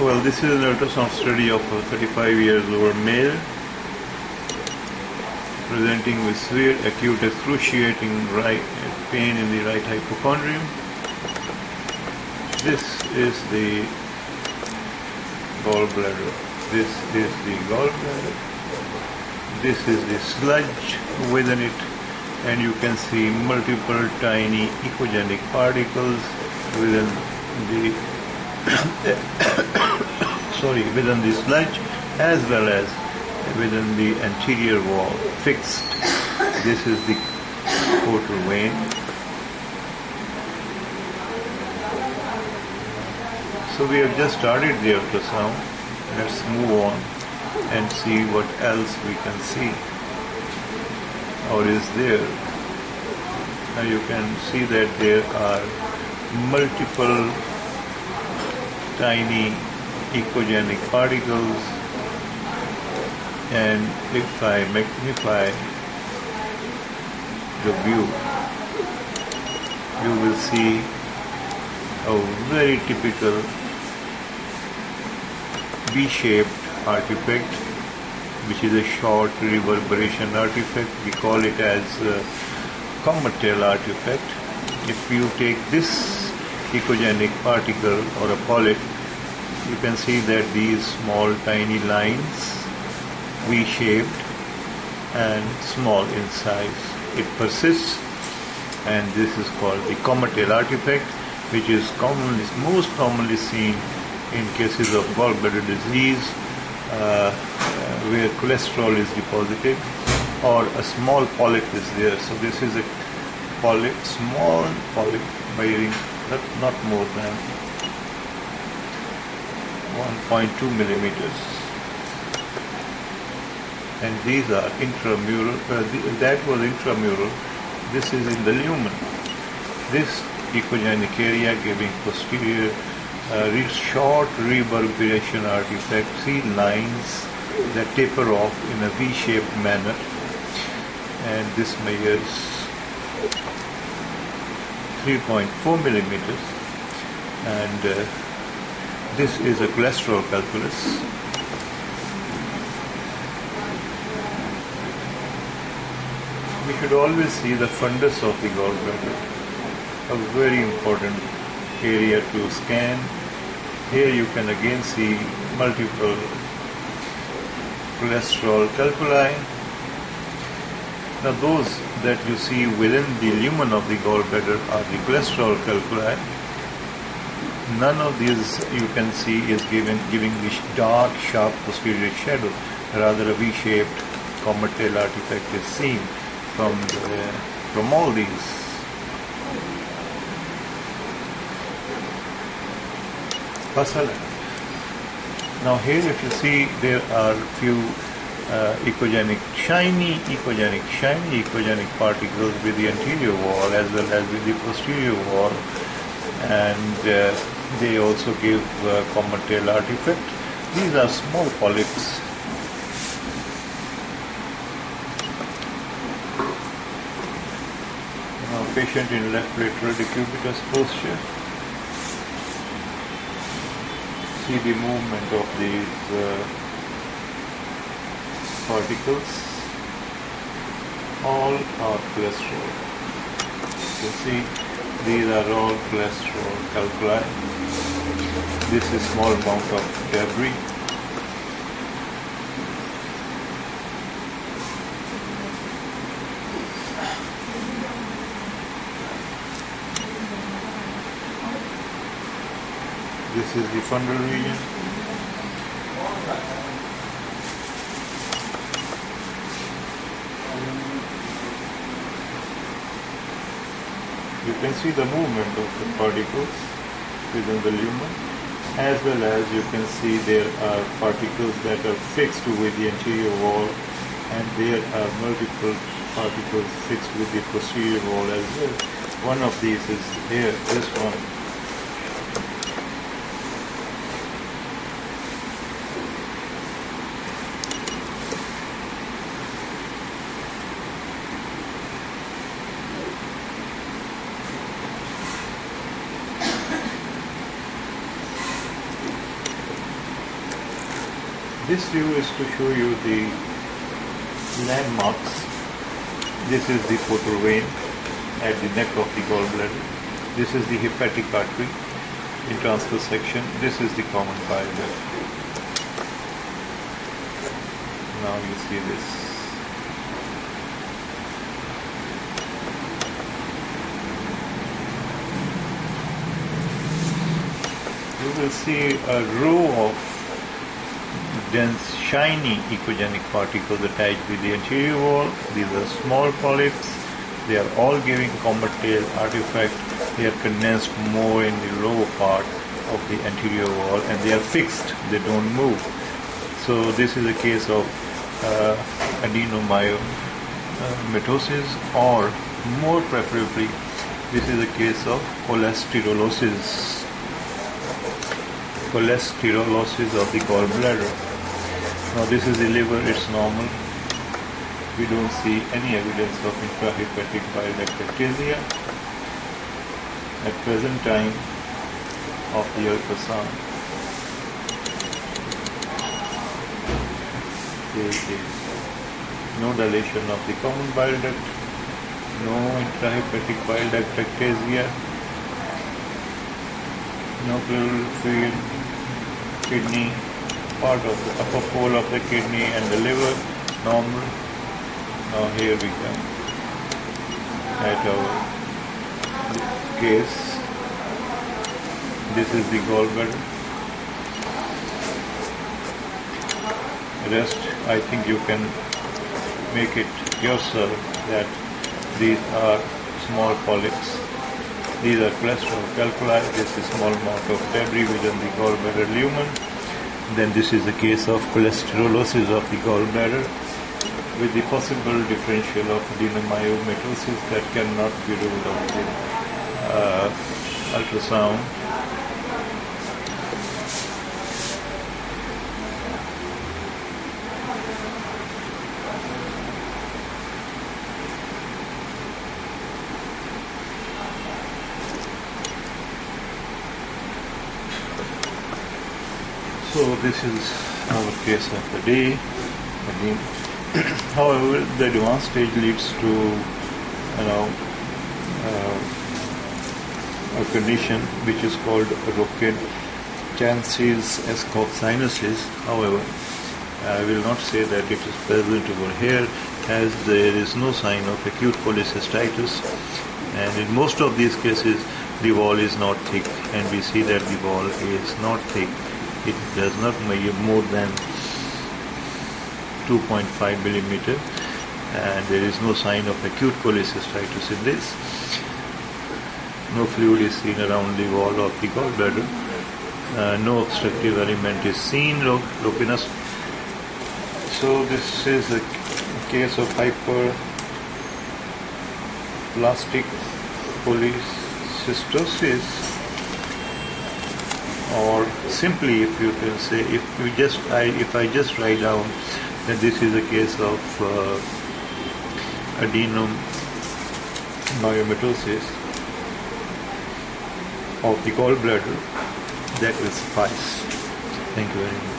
well, this is an ultrasound study of a 35 years old male presenting with severe acute excruciating right pain in the right hypochondrium. This is the gallbladder. This is the gallbladder. This is the sludge within it and you can see multiple tiny echogenic particles within the sorry within the sludge as well as within the anterior wall fixed this is the portal vein so we have just started the ultrasound. Let's move on and see what else we can see. Or is there. Now you can see that there are multiple tiny echogenic particles and if I magnify the view you will see a very typical V-shaped artifact which is a short reverberation artifact. We call it as a comet tail artifact. If you take this echogenic particle or a polyp, you can see that these small tiny lines V-shaped and small in size. It persists and this is called the comet tail artifact which is commonly, most commonly seen in cases of gallbladder disease uh, where cholesterol is deposited or a small polyp is there. So this is a polyp, small polyp weighing not, not more than 1.2 millimeters. And these are intramural, uh, that was intramural, this is in the lumen. This echogenic area giving posterior uh, short reverberation artifact, three lines that taper off in a V-shaped manner and this measures 3.4 millimeters and uh, this is a cholesterol calculus we should always see the fundus of the gallbladder a very important area to scan here you can again see multiple cholesterol calculi. Now those that you see within the lumen of the gallbladder are the cholesterol calculi. None of these you can see is given giving this dark, sharp posterior shadow. Rather a V-shaped comet tail artifact is seen from the, from all these. Now here if you see there are few uh, echogenic, shiny echogenic, shiny echogenic particles with the anterior wall as well as with the posterior wall and uh, they also give uh, comet tail artifact. These are small polyps. Now patient in left lateral decubitus posture. see the movement of these uh, particles all are cholesterol you see these are all cholesterol calculi this is small amount of debris This is the fundal region. You can see the movement of the particles within the lumen as well as you can see there are particles that are fixed with the anterior wall and there are multiple particles fixed with the posterior wall as well. One of these is here, this one this view is to show you the landmarks. This is the portal vein at the neck of the gallbladder. This is the hepatic artery in transverse section. This is the common bile duct. Now you see this. You will see a row of dense, shiny echogenic particles attached with the anterior wall. These are small polyps. They are all giving comet tail artifact. They are condensed more in the lower part of the anterior wall and they are fixed. They don't move. So this is a case of uh, adenomyomatosis or more preferably this is a case of cholesterolosis cholesterolosis of the gallbladder. Now this is the liver, it's normal. We don't see any evidence of intrahepatic bile ectasia at present time of the ultrasound. There is no dilation of the common bile duct, no intrahepatic bile duct ectasia, pleural fluid kidney, part of the upper pole of the kidney and the liver, normal. Now here we come at our case. This is the gallbladder. Rest, I think you can make it yourself that these are small polyps. These are cholesterol calculi. This is small amount of debris within the gallbladder lumen. Then this is a case of cholesterolosis of the gallbladder with the possible differential of adenomyomatosis that cannot be ruled out in uh, ultrasound. So this is our case of the day. However, the advanced stage leads to you know uh, a condition which is called Rokitansky-Aschoff sinuses. However, I will not say that it is present over here as there is no sign of acute cholecystitis and in most of these cases the wall is not thick and we see that the wall is not thick it does not measure more than 2.5 millimeter and there is no sign of acute cholecystitis in this. No fluid is seen around the wall of the gallbladder. Uh, no obstructive element is seen, lopinus. So this is a case of hyperplastic cholecystosis or simply if you can say if you just I, if I just write down that this is a case of uh, adenomyomatosis of the gallbladder that will suffice. Thank you very much